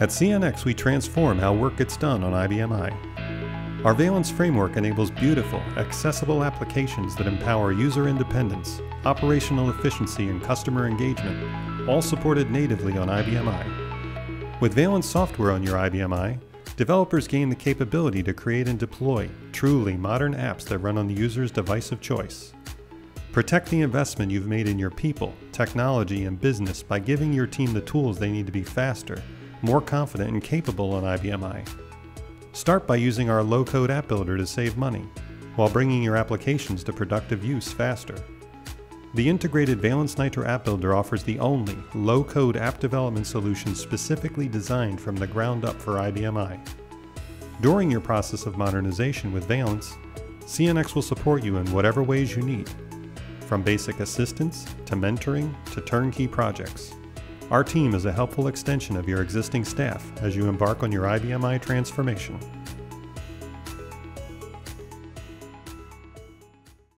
At CNX, we transform how work gets done on IBM i. Our Valence framework enables beautiful, accessible applications that empower user independence, operational efficiency, and customer engagement, all supported natively on IBM i. With Valence software on your IBM i, developers gain the capability to create and deploy truly modern apps that run on the user's device of choice. Protect the investment you've made in your people, technology, and business by giving your team the tools they need to be faster, more confident, and capable on IBM i. Start by using our low code app builder to save money, while bringing your applications to productive use faster. The integrated Valence Nitro App Builder offers the only low code app development solution specifically designed from the ground up for IBM i. During your process of modernization with Valence, CNX will support you in whatever ways you need, from basic assistance to mentoring to turnkey projects. Our team is a helpful extension of your existing staff as you embark on your IBM i transformation.